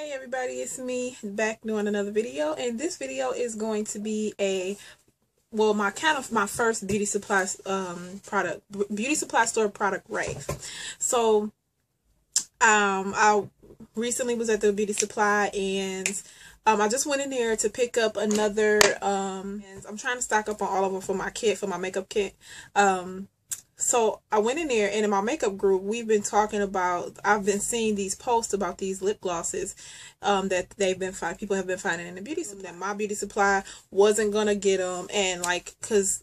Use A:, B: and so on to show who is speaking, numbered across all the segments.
A: Hey everybody, it's me back doing another video and this video is going to be a well my kind of my first beauty supply um product beauty supply store product rave. So um I recently was at the beauty supply and um I just went in there to pick up another um I'm trying to stock up on all of them for my kit for my makeup kit. Um so I went in there and in my makeup group, we've been talking about, I've been seeing these posts about these lip glosses um, that they've been finding, people have been finding in the beauty supply. That my beauty supply wasn't going to get them. And like, cause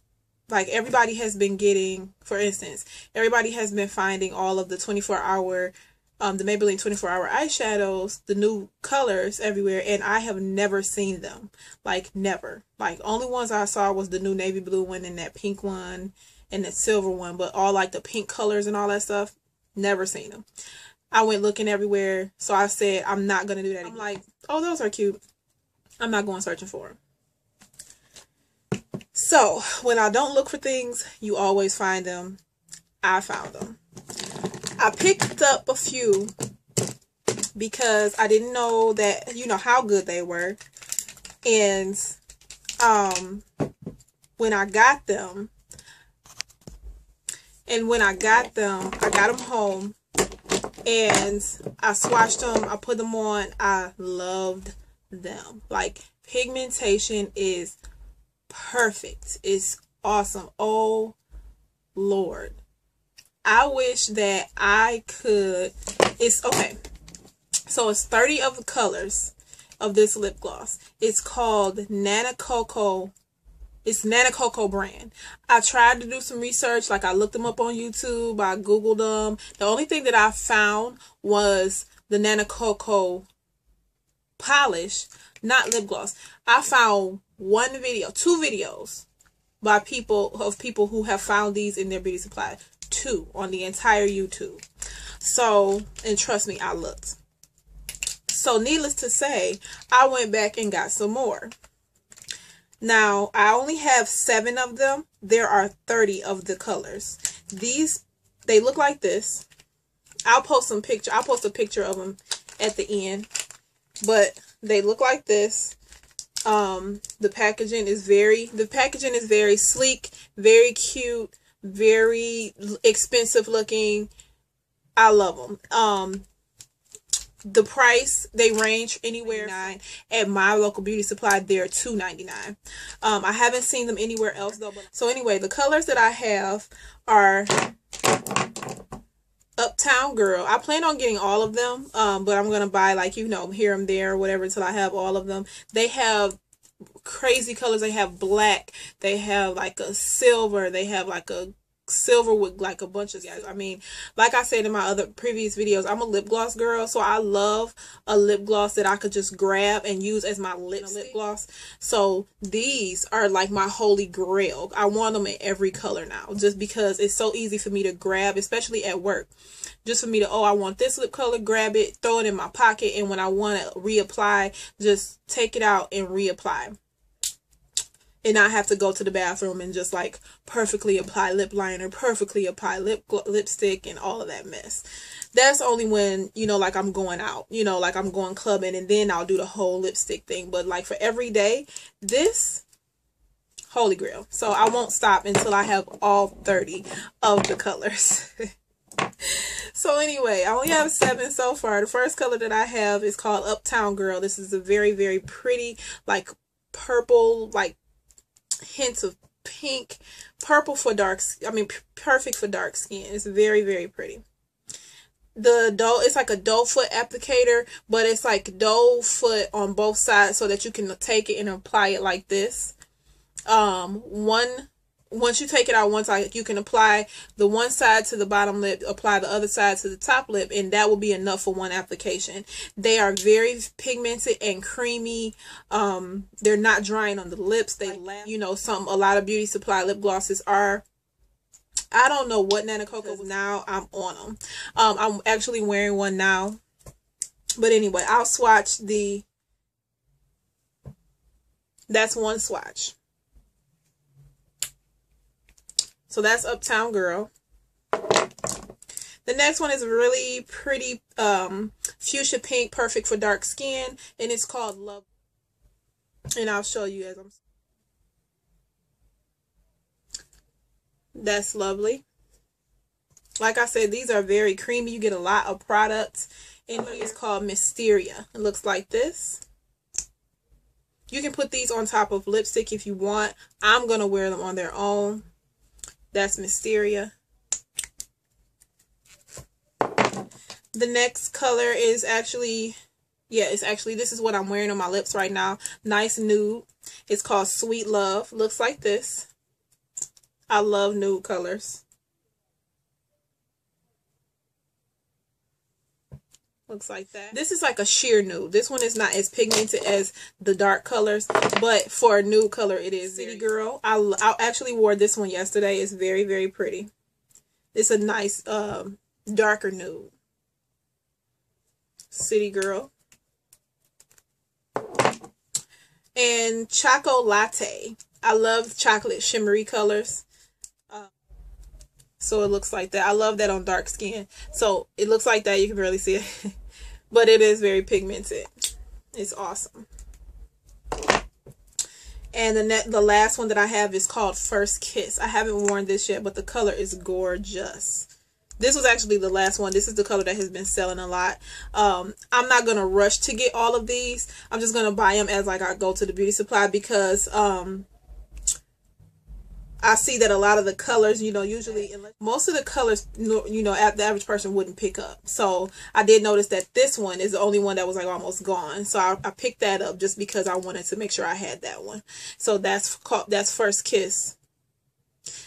A: like everybody has been getting, for instance, everybody has been finding all of the 24 hour um, the Maybelline 24 hour eyeshadows, the new colors everywhere, and I have never seen them. Like, never. Like, only ones I saw was the new navy blue one and that pink one and the silver one, but all like the pink colors and all that stuff, never seen them. I went looking everywhere, so I said I'm not gonna do that. I'm like, oh, those are cute. I'm not going searching for them. So when I don't look for things, you always find them. I found them. I picked up a few because I didn't know that you know how good they were, and um, when I got them, and when I got them, I got them home and I swatched them. I put them on. I loved them. Like pigmentation is perfect. It's awesome. Oh Lord. I wish that I could. It's okay. So it's 30 of the colors of this lip gloss. It's called Nana Coco it's Nana Coco brand. I tried to do some research, like I looked them up on YouTube, I Googled them. The only thing that I found was the Nana Coco polish, not lip gloss. I found one video, two videos by people of people who have found these in their beauty supply. Two on the entire YouTube. So, and trust me, I looked. So, needless to say, I went back and got some more. Now, I only have seven of them. There are 30 of the colors. These, they look like this. I'll post some picture. I'll post a picture of them at the end. But they look like this. Um, the packaging is very, the packaging is very sleek, very cute, very expensive looking. I love them. Um, the price they range anywhere at my local beauty supply they're two ninety nine. um i haven't seen them anywhere else though so anyway the colors that i have are uptown girl. I plan on getting all of them um but i'm gonna buy like you know here and there or whatever until i have all of them. They have crazy colors. They have black. They have like a silver. They have like a silver with like a bunch of guys. I mean, like I said in my other previous videos, I'm a lip gloss girl, so I love a lip gloss that I could just grab and use as my lip lip gloss. So these are like my holy grail. I want them in every color now, just because it's so easy for me to grab, especially at work. Just for me to, oh, I want this lip color, grab it, throw it in my pocket, and when I want to reapply, just take it out and reapply and not have to go to the bathroom and just like perfectly apply lip liner, perfectly apply lip lipstick and all of that mess. That's only when, you know, like I'm going out, you know, like I'm going clubbing and then I'll do the whole lipstick thing. But like for every day, this holy grail. So I won't stop until I have all 30 of the colors. so anyway, I only have seven so far. The first color that I have is called Uptown Girl. This is a very, very pretty, like purple, like hints of pink, purple for dark, I mean, perfect for dark skin. It's very, very pretty. The doe, it's like a doe foot applicator, but it's like doe foot on both sides so that you can take it and apply it like this. Um, one once you take it out one side, you can apply the one side to the bottom lip, apply the other side to the top lip, and that will be enough for one application. They are very pigmented and creamy. Um, they're not drying on the lips. They, you know, some a lot of beauty supply lip glosses are. I don't know what Nana Coco was now. I'm on them. Um, I'm actually wearing one now. But anyway, I'll swatch the. That's one swatch. So that's Uptown Girl. The next one is really pretty um, fuchsia pink, perfect for dark skin, and it's called Love. And I'll show you as I'm. That's lovely. Like I said, these are very creamy. You get a lot of products. And it's called Mysteria. It looks like this. You can put these on top of lipstick if you want. I'm going to wear them on their own. That's Mysteria. The next color is actually, yeah, it's actually, this is what I'm wearing on my lips right now. Nice nude. It's called Sweet Love. Looks like this. I love nude colors. Looks like that. This is like a sheer nude. This one is not as pigmented as the dark colors but for a nude color it is city girl. I, I actually wore this one yesterday. It's very very pretty. It's a nice um darker nude. City girl. And choco latte. I love chocolate shimmery colors so it looks like that. I love that on dark skin. So it looks like that. You can barely see it. but it is very pigmented. It's awesome. And the net, the last one that I have is called First Kiss. I haven't worn this yet, but the color is gorgeous. This was actually the last one. This is the color that has been selling a lot. Um, I'm not going to rush to get all of these. I'm just going to buy them as like I go to the beauty supply because um, I see that a lot of the colors, you know, usually most of the colors, you know, at the average person wouldn't pick up. So I did notice that this one is the only one that was like almost gone. So I, I picked that up just because I wanted to make sure I had that one. So that's called, that's First Kiss.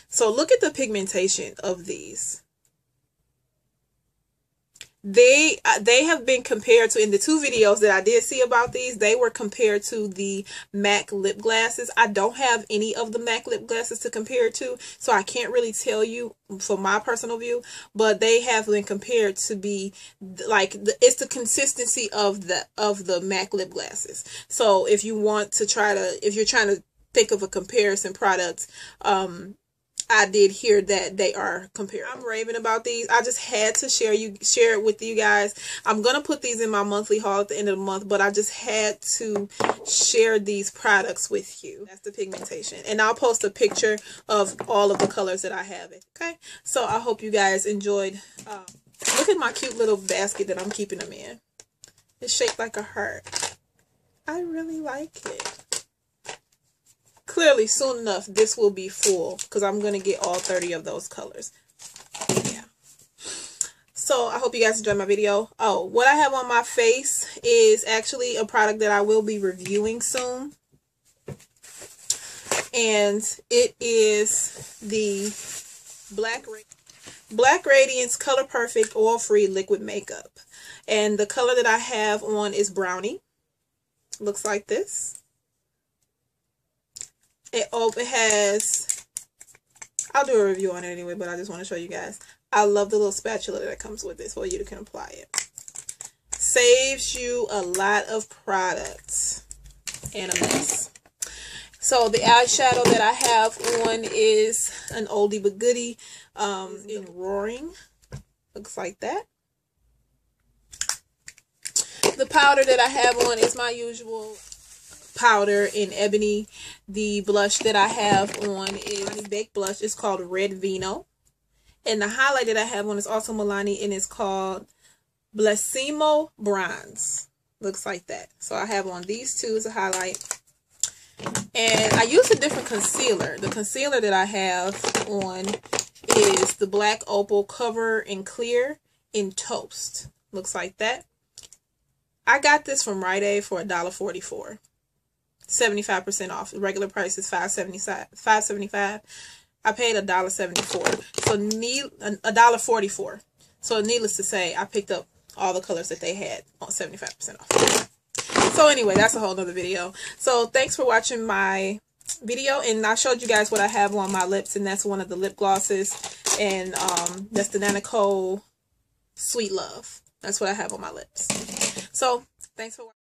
A: So look at the pigmentation of these they uh, they have been compared to in the two videos that I did see about these they were compared to the MAC lip glasses. I don't have any of the MAC lip glasses to compare to so I can't really tell you from my personal view but they have been compared to be like the, it's the consistency of the of the MAC lip glasses. So if you want to try to if you're trying to think of a comparison product um I did hear that they are compared. I'm raving about these. I just had to share you share it with you guys. I'm gonna put these in my monthly haul at the end of the month, but I just had to share these products with you. That's the pigmentation, and I'll post a picture of all of the colors that I have. It okay. So I hope you guys enjoyed. Um, look at my cute little basket that I'm keeping them in. It's shaped like a heart. I really like it clearly soon enough this will be full because I'm going to get all 30 of those colors. Yeah. So I hope you guys enjoyed my video. Oh, what I have on my face is actually a product that I will be reviewing soon. And it is the Black, Black Radiance Color Perfect Oil Free Liquid Makeup. And the color that I have on is Brownie. Looks like this. It, oh, it has, I'll do a review on it anyway, but I just want to show you guys. I love the little spatula that comes with this for you to can apply it. Saves you a lot of products and a mess. So the eyeshadow that I have on is an oldie but goodie um, in Roaring. Looks like that. The powder that I have on is my usual powder in ebony the blush that i have on is baked blush. It's called red vino. And the highlight that i have on is also milani and it's called Bellissimo Bronze. Looks like that. So i have on these two as a highlight. And i use a different concealer. The concealer that i have on is the black opal cover and clear in toast. Looks like that. I got this from Rite Aid for $1.44. 75% off. The regular price is 575 I paid a dollar seventy four. So need a dollar forty four. So needless to say, I picked up all the colors that they had on 75% off. So anyway, that's a whole nother video. So thanks for watching my video and I showed you guys what I have on my lips and that's one of the lip glosses and um that's the Nana Sweet Love. That's what I have on my lips. So thanks for watching.